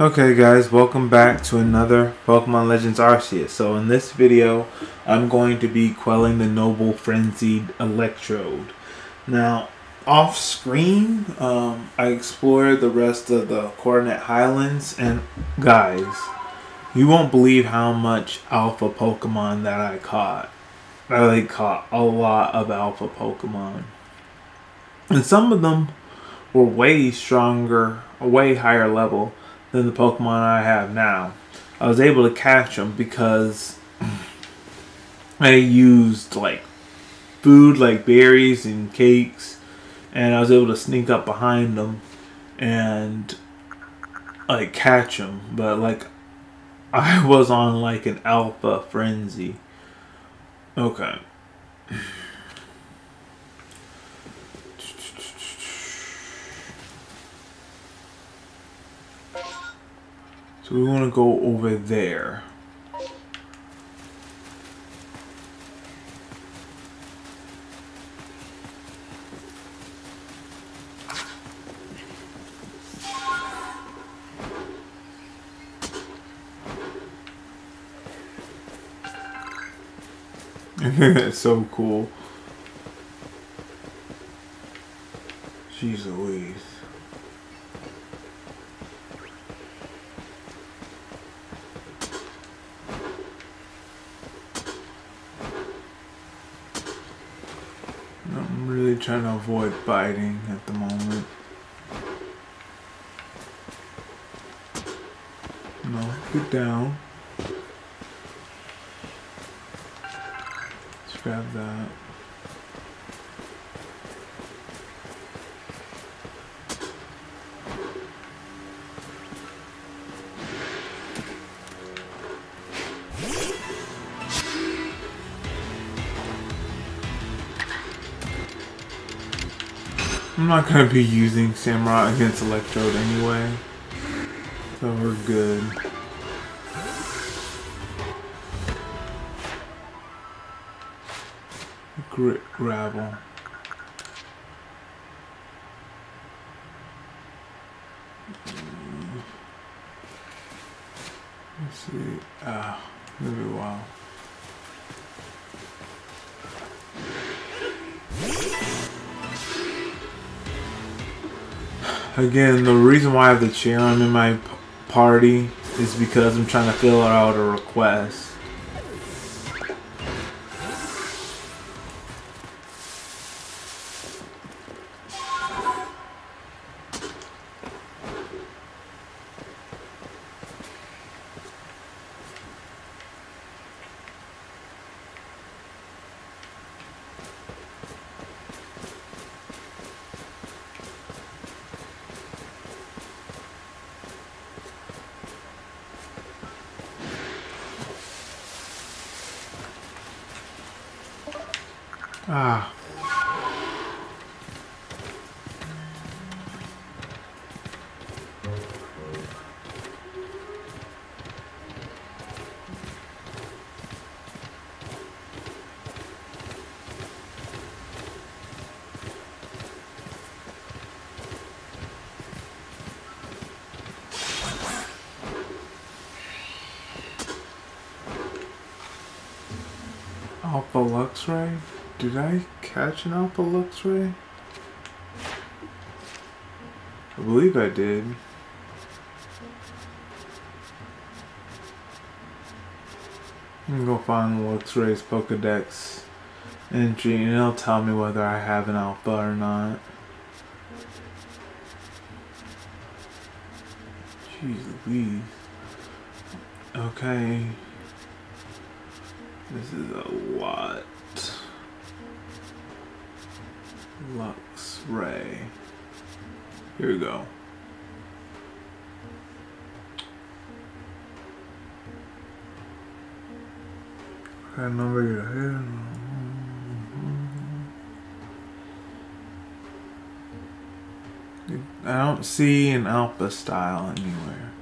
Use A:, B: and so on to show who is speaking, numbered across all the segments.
A: Okay guys, welcome back to another Pokemon Legends Arceus. So in this video, I'm going to be quelling the Noble Frenzied Electrode. Now, off screen, um, I explored the rest of the Coronet Highlands, and guys, you won't believe how much Alpha Pokemon that I caught. I like, caught a lot of Alpha Pokemon. And some of them were way stronger, way higher level than the Pokemon I have now. I was able to catch them because I used like food like berries and cakes and I was able to sneak up behind them and like catch them but like I was on like an alpha frenzy. Okay So we want to go over there. it's so cool. Jeez Louise. Trying to avoid biting at the moment. I'm not going to be using Samurott against Electrode anyway. So we're good. Grit gravel. Again, the reason why I have the Cheron in my party is because I'm trying to fill out a request. Alpha Luxray? Did I catch an Alpha Luxray? I believe I did. I'm gonna go find Luxray's Pokedex entry and it'll tell me whether I have an Alpha or not. Jeez Louise. Okay. This is a lot. Luxray. Here we go. Got number here. I don't see an alpha style anywhere.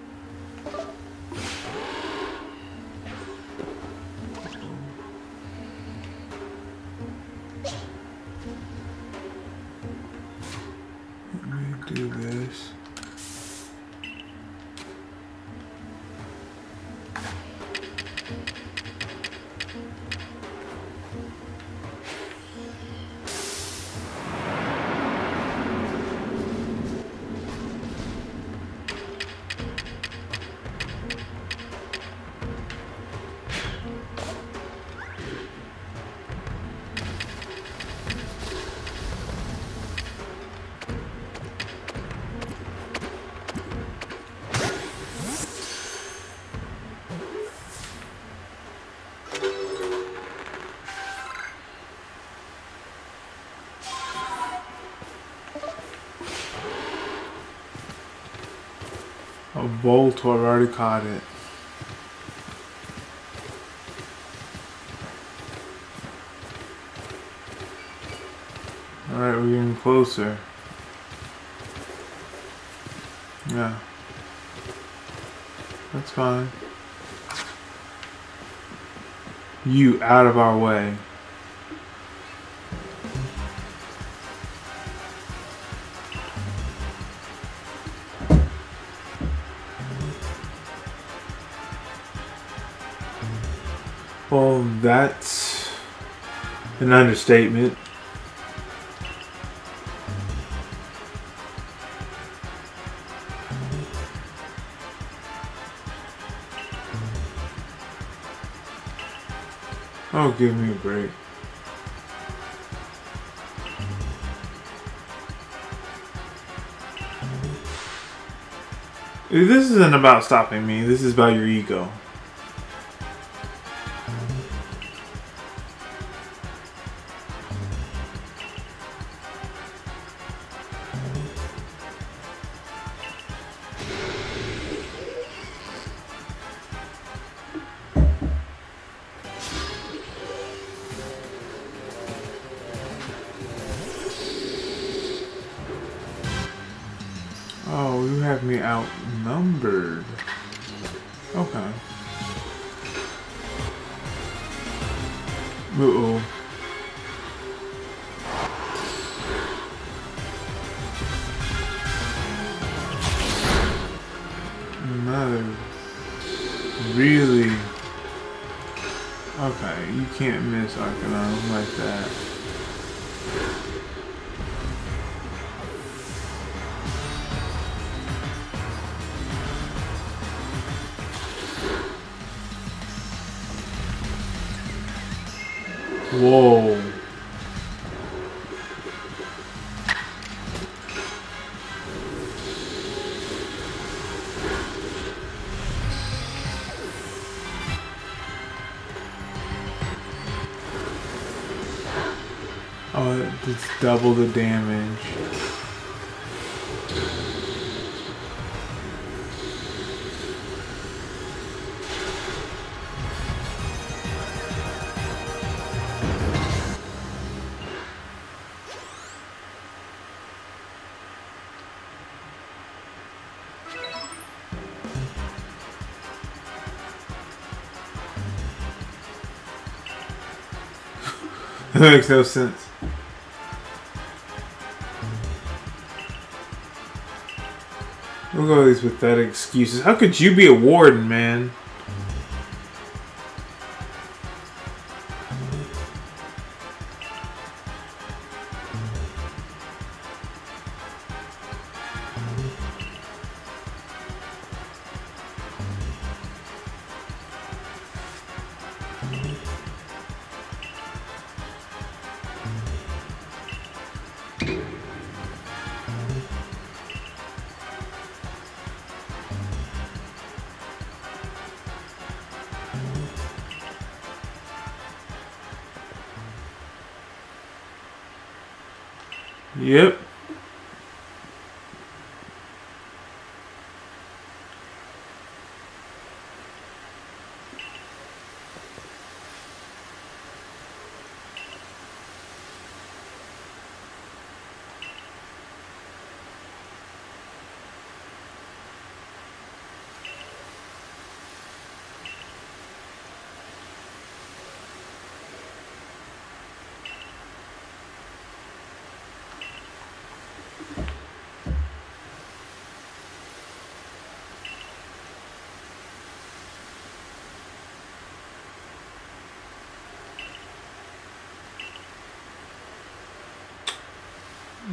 A: Voltorb already caught it. Alright, we're getting closer. Yeah. That's fine. You out of our way. That's an understatement. Oh, give me a break. This isn't about stopping me. This is about your ego. Oh, you have me outnumbered. Okay. Uh-oh. Another really okay, you can't miss Arcanine like that. Whoa. Oh, it's double the damage. Makes no sense. Look at all these pathetic excuses. How could you be a warden, man?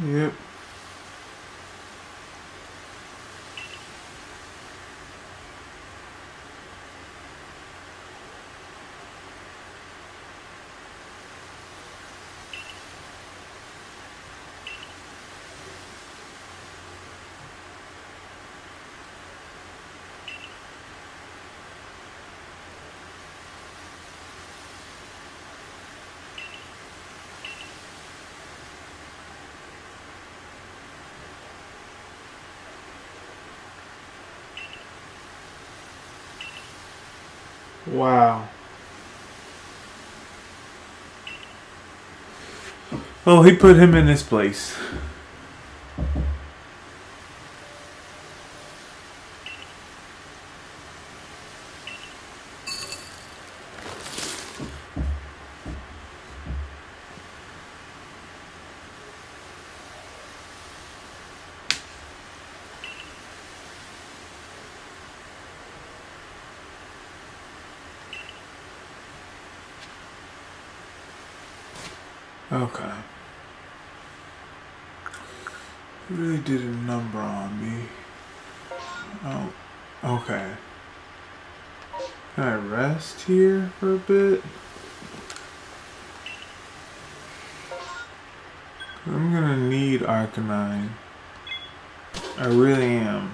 A: Yep. Wow. Oh, he put him in his place. Okay. He really did a number on me. Oh, okay. Can I rest here for a bit? I'm gonna I really am.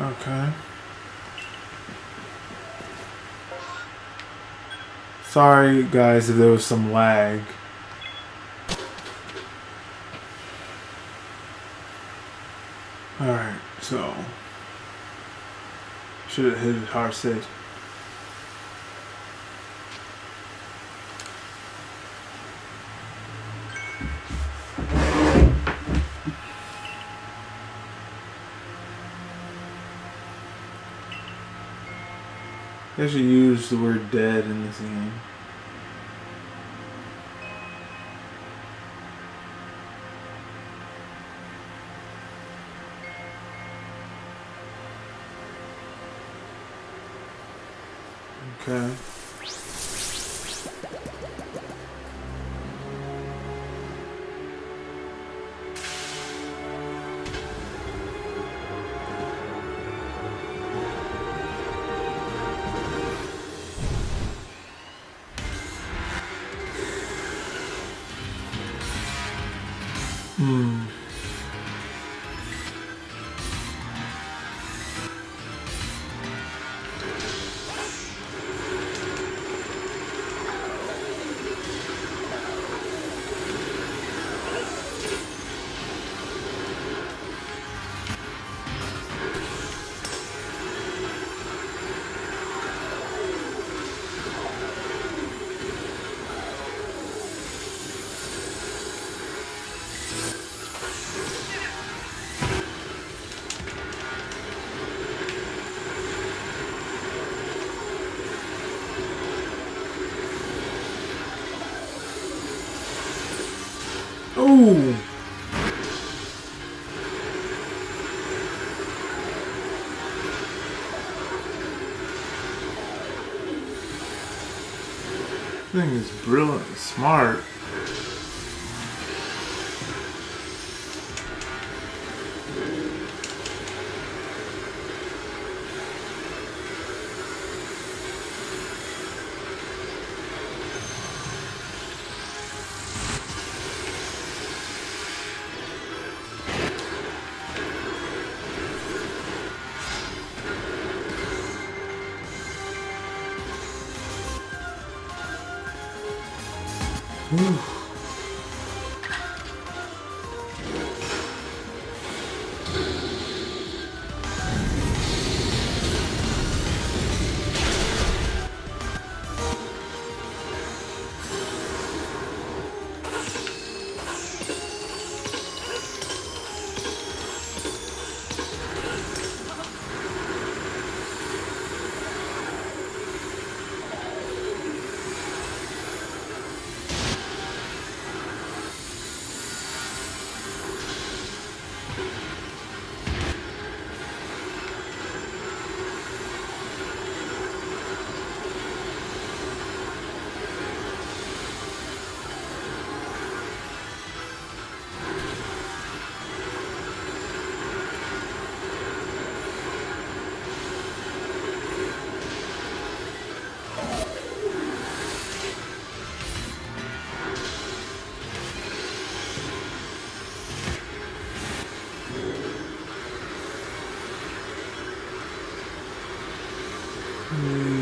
A: Okay. Sorry guys if there was some lag. Alright, so should have hit it hard said. They should use the word dead in this game. Okay. Thing is brilliant, smart. Ooh. Yeesh.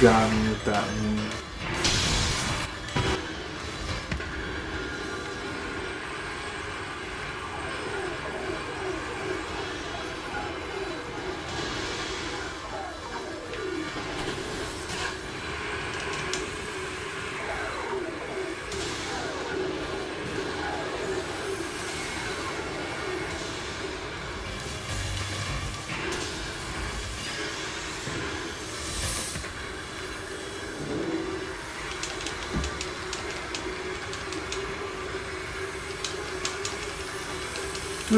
A: Got me with that.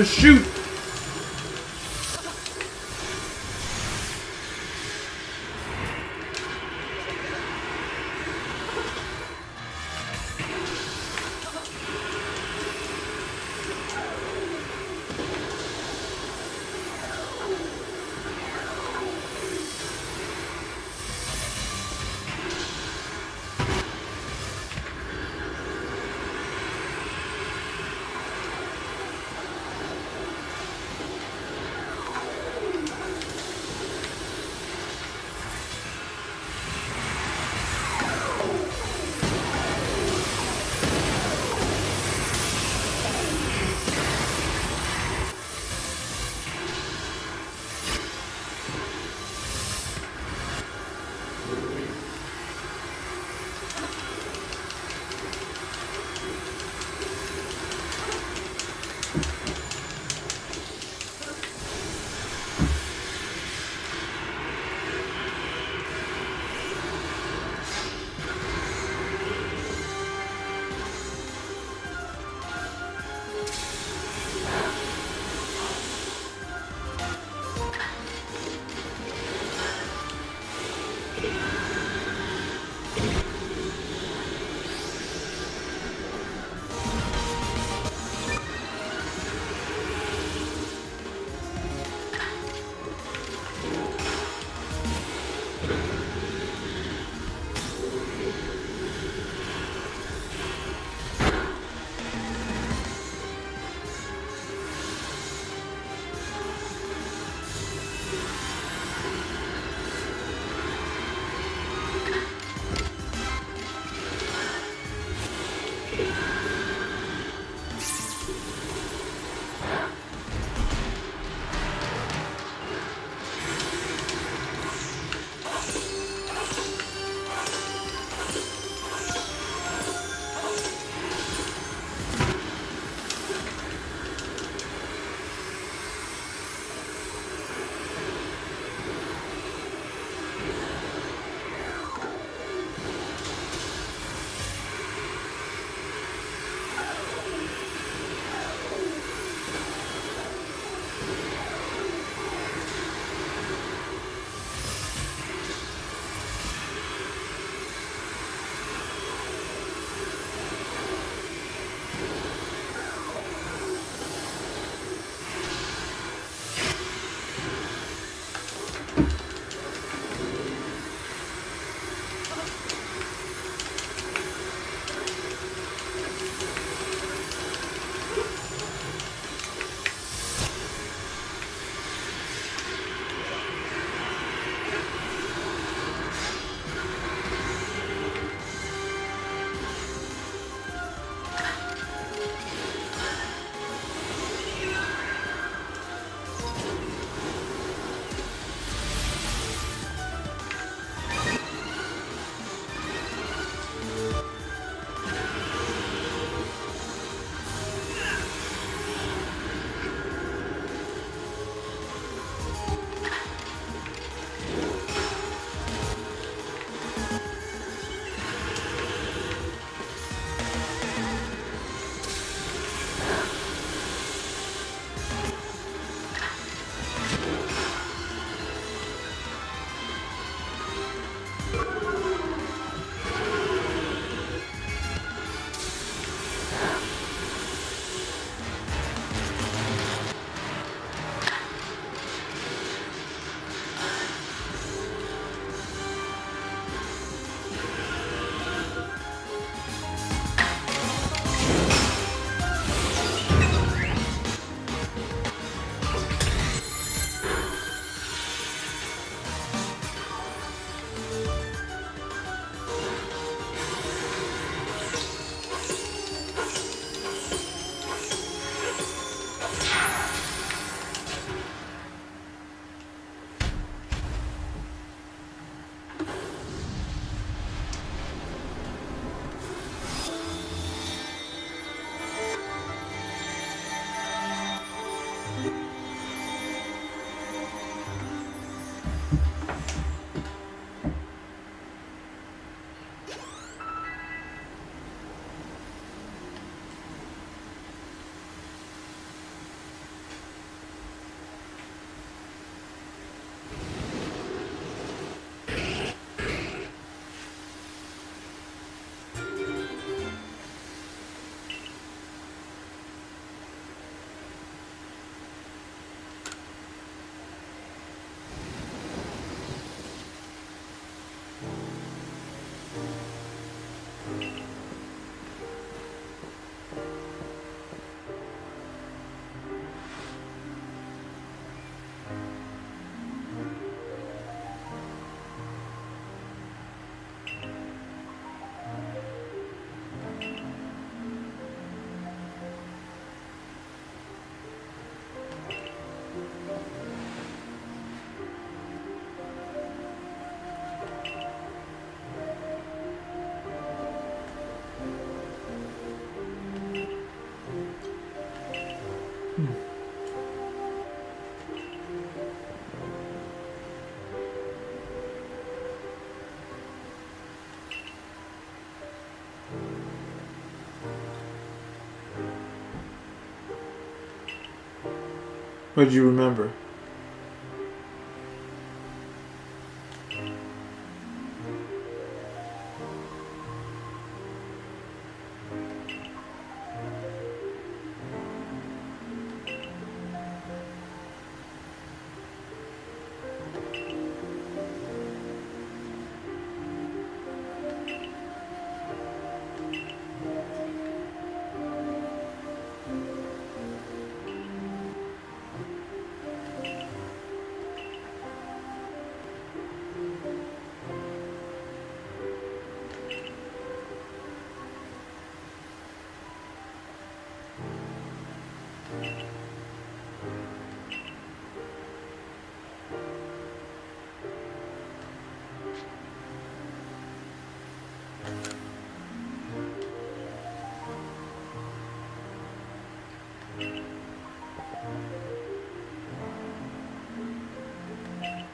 A: Shoot! What did you remember?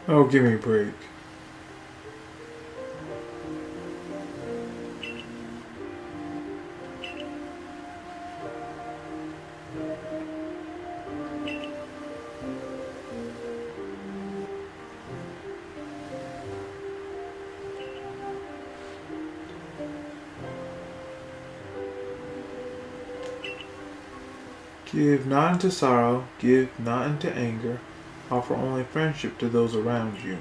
A: Oh, give me a break. Give not into sorrow, give not into anger, offer only friendship to those around you.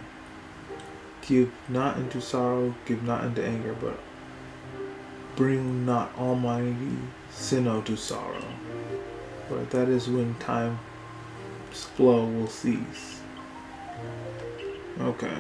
A: Give not into sorrow, give not into anger, but bring not almighty sin to sorrow. For that is when time's flow will cease. Okay.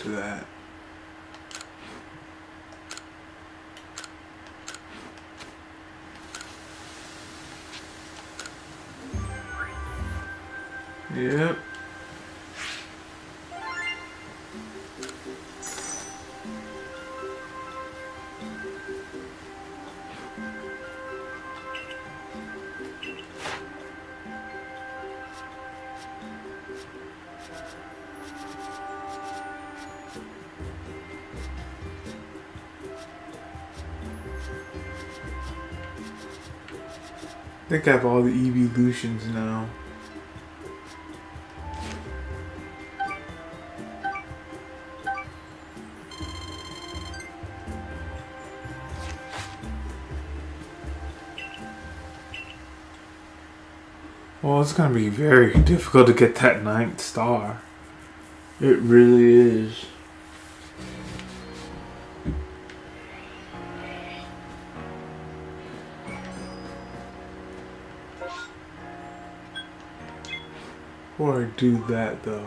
A: To that. I think I have all the evolutions now. Well, it's gonna be very difficult to get that ninth star. It really is. Before I do that though.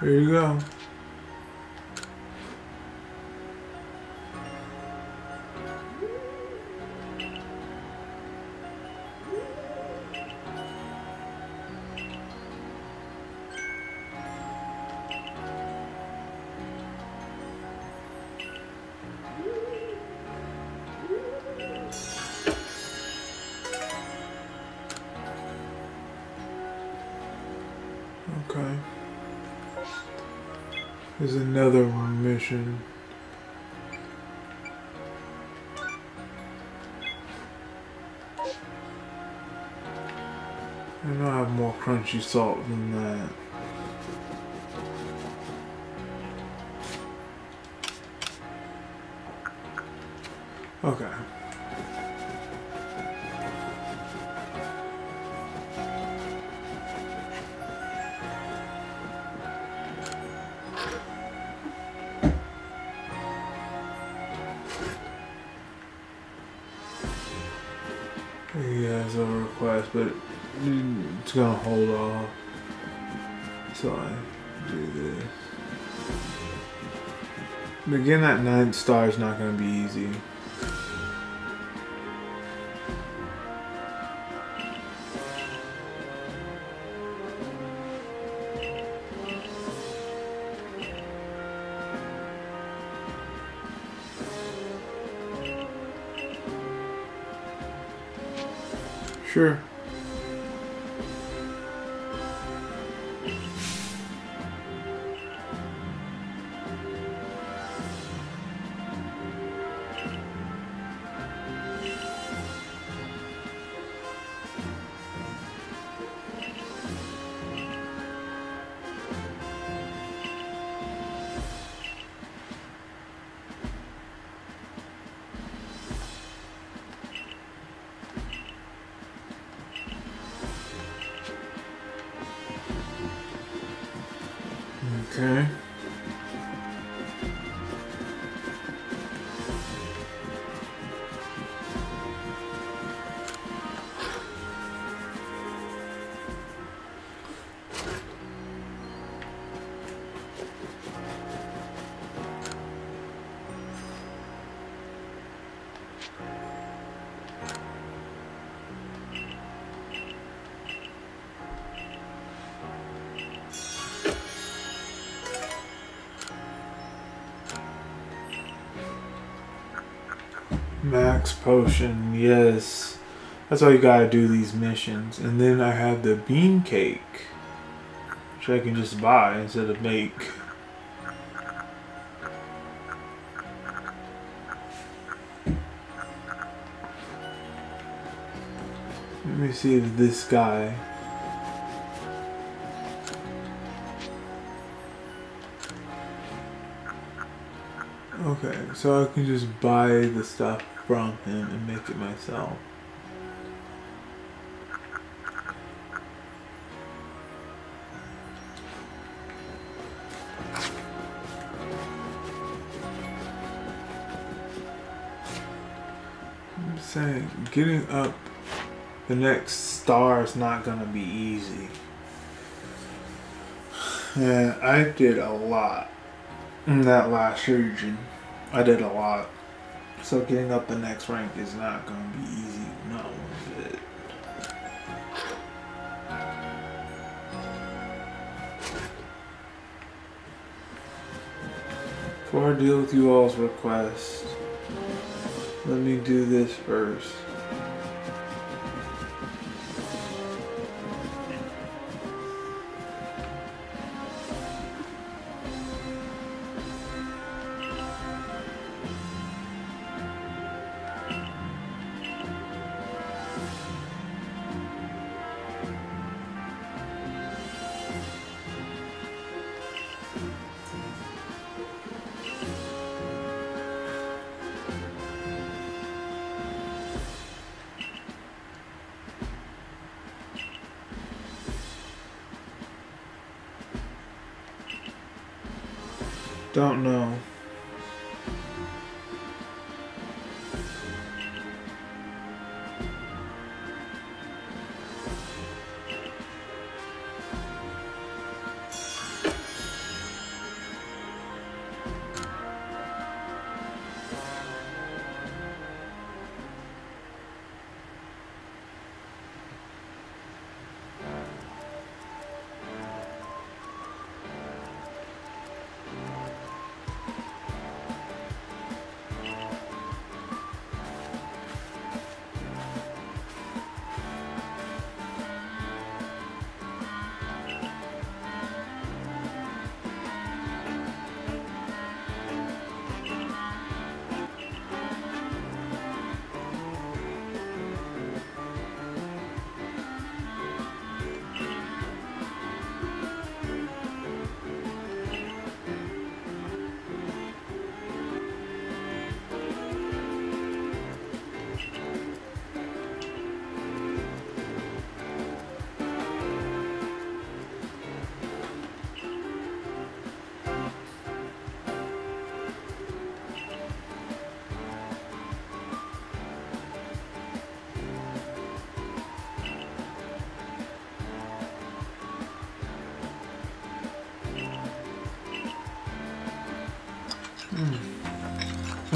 A: There you go. Another mission. I know I have more crunchy salt than that. Okay. It's gonna hold off. So I do this. Getting that ninth star is not gonna be easy. Potion, yes. That's why you gotta do these missions. And then I have the bean cake, which I can just buy instead of make. Let me see if this guy. Okay, so I can just buy the stuff from him and make it myself. I'm saying, getting up the next star is not gonna be easy. Yeah, I did a lot in that last region. I did a lot. So getting up the next rank is not gonna be easy. Not one bit. Before I deal with you all's request, let me do this first. Don't know.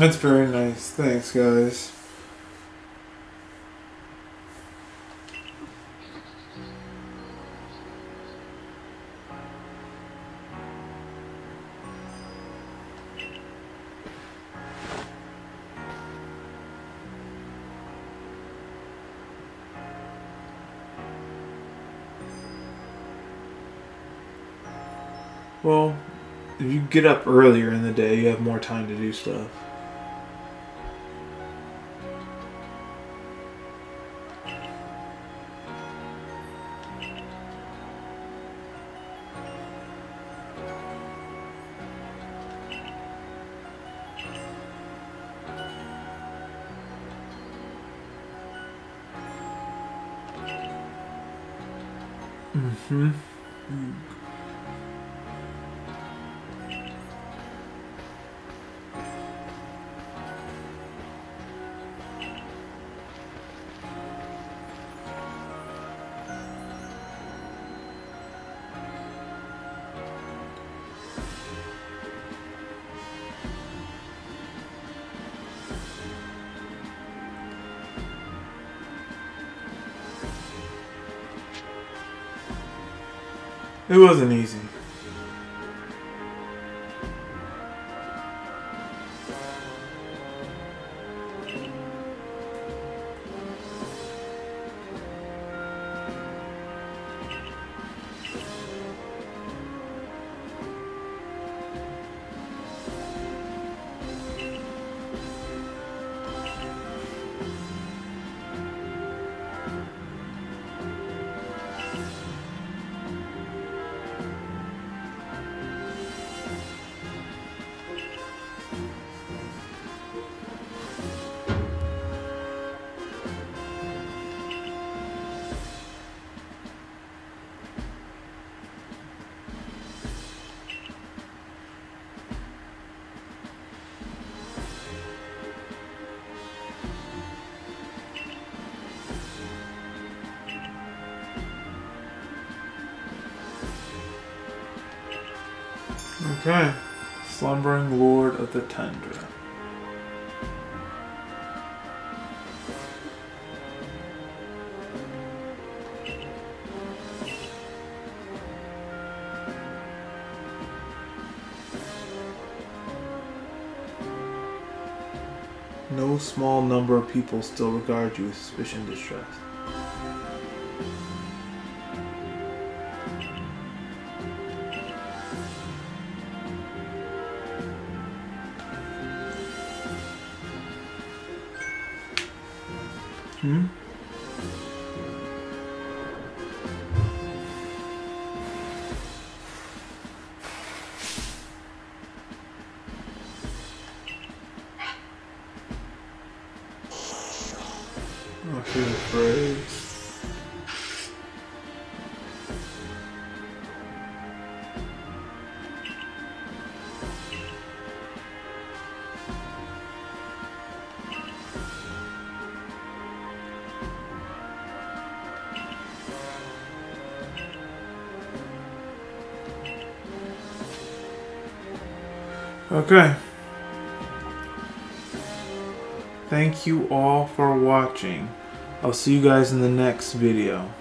A: That's very nice. Thanks, guys. Well, if you get up earlier in the day, you have more time to do stuff. It wasn't easy. Okay. Slumbering Lord of the Tundra. No small number of people still regard you with suspicion and distrust. Hmm? Okay. Thank you all for watching. I'll see you guys in the next video.